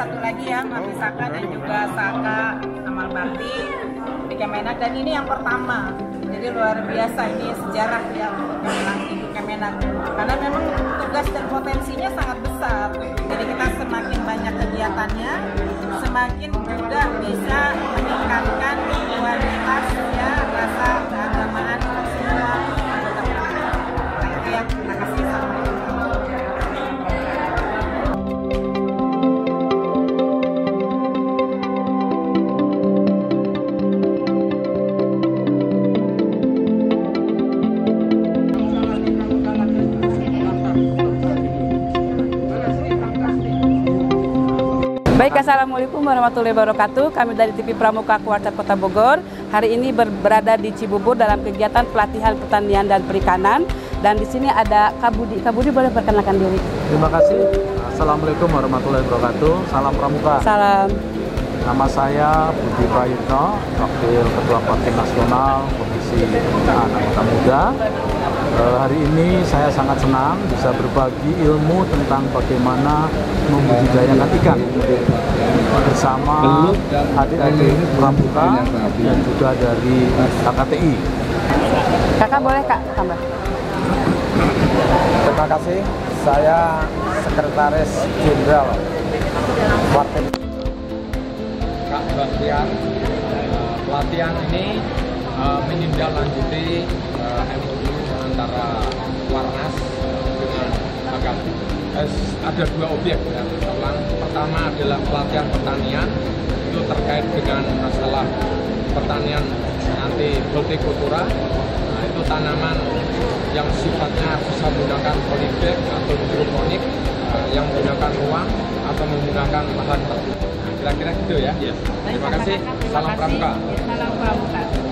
satu lagi ya Mati Saka dan juga Saka Amal Bakti di Kemenak dan ini yang pertama. Jadi luar biasa ini sejarah ya untuk Kemenak Kemenak karena memang tugas dan potensinya sangat besar. Jadi kita semakin banyak kegiatannya semakin juga bisa meningkatkan kualitas Baik, Assalamualaikum warahmatullahi wabarakatuh. Kami dari TV Pramuka Kuarcat Kota Bogor. Hari ini ber- berada di Cibubur dalam kegiatan pelatihan pertanian dan perikanan. Dan di sini ada Kabudi. Kabudi boleh perkenalkan diri. Terima kasih. Assalamualaikum warahmatullahi wabarakatuh. Salam Pramuka. Salam. Nama saya Budi Prayitno, Wakil Ketua Partai Nasional Komisi Anggota Muda. Eh, hari ini saya sangat senang bisa berbagi ilmu tentang bagaimana membudidayakan ikan bersama adik-adik Pramuka dan juga dari KKTI. Kakak boleh Kak tambah. Terima kasih. Saya Sekretaris Jenderal Partai Eh, pelatihan ini eh, menindaklanjuti eh, MOU antara Warnas dengan Agam. Ada dua objek ya. Yang pertama adalah pelatihan pertanian itu terkait dengan masalah pertanian nanti hortikultura. Nah, itu tanaman yang sifatnya bisa menggunakan polybag atau hidroponik yang menggunakan ruang atau menggunakan lahan tertutup. Kira-kira gitu ya. Terima kasih. Salam Pramuka. Salam Pramuka.